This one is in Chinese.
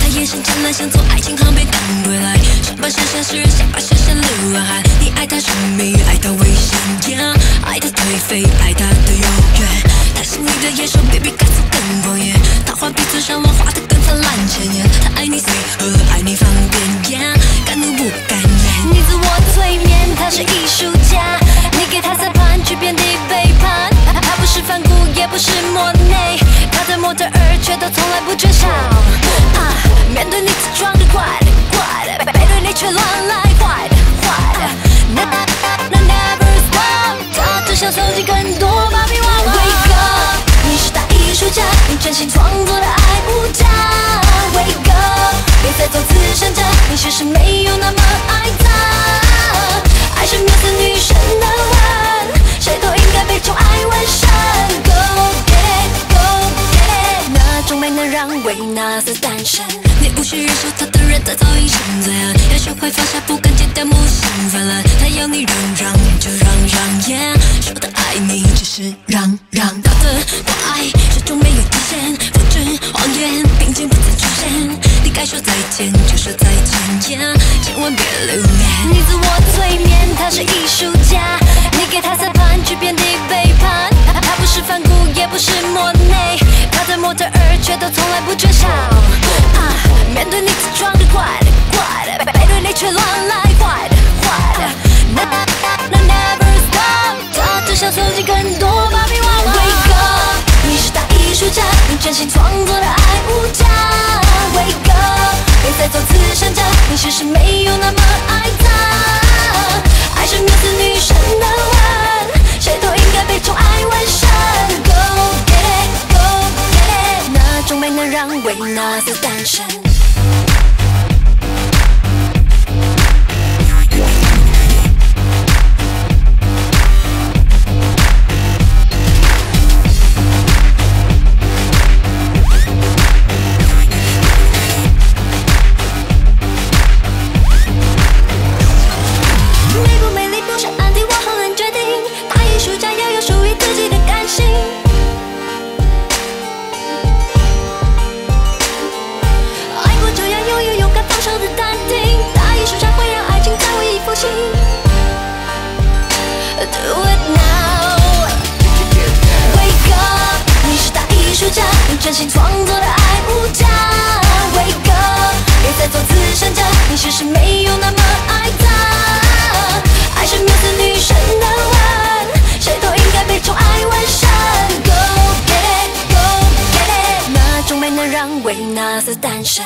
他眼神湛蓝像座爱情航班赶回来上班身下诗人下班身像流浪汉你爱他神秘爱他危险 yeah 爱他颓废爱他的优越他心里的野兽比比克斯更狂野他画鼻子上我画的更灿烂鲜艳他爱却都从来不缺少。面对你自装的怪的怪，背对你却乱来怪能让维纳斯诞生。你无需忍受他的人，他早已生在岸。要学会放下，不敢戒掉母性泛滥。他要你让让就让让，说的爱你只是让让。他的爱始终没有底线，复制谎言，并肩不再出现。你该说再见就说再见，千万别留恋。你自我催眠，他是艺术都从来不缺少。面对你自装的怪的怪的，背对你却乱来坏的坏的。那 never stop，他只想搜集更多芭比娃娃。Wake up，你是大艺术家，你真心创作维纳让维纳斯诞生。